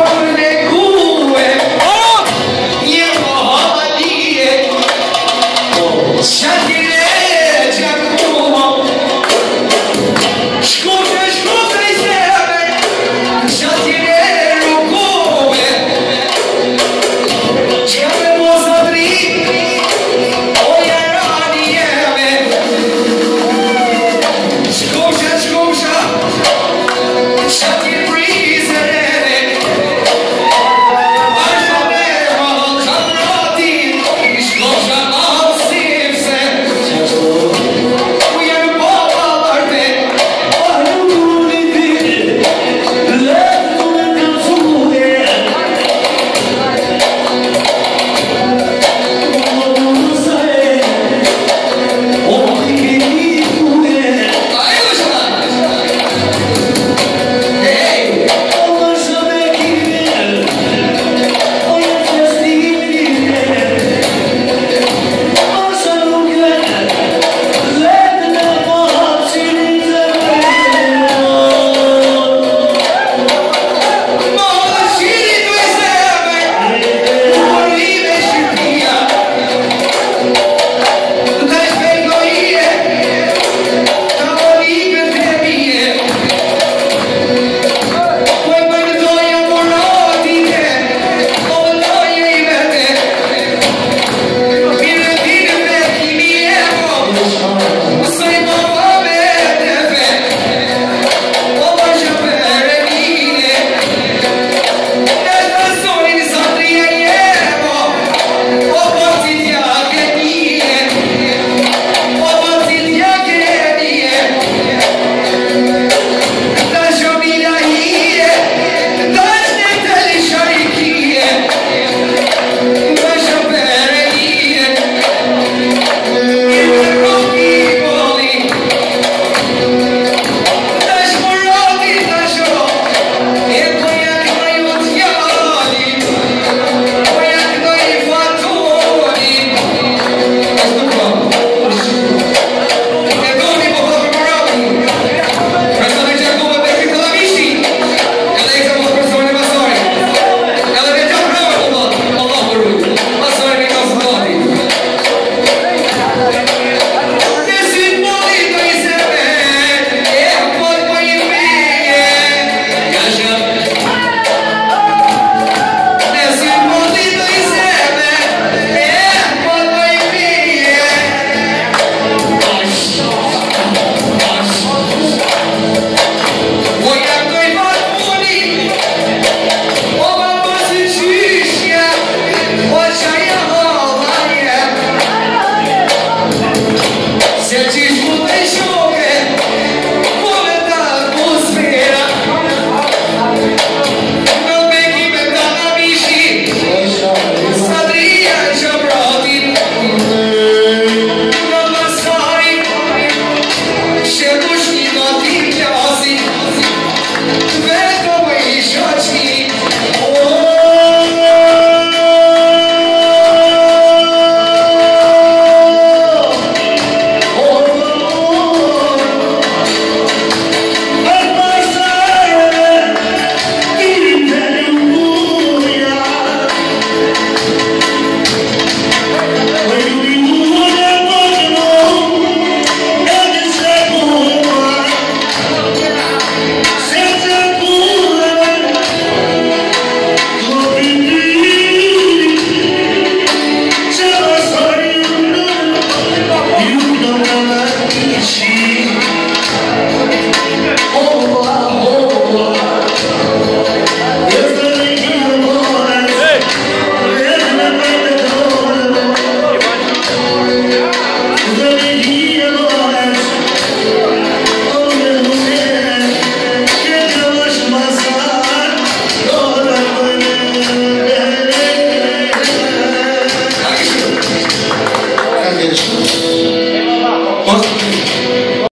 Lord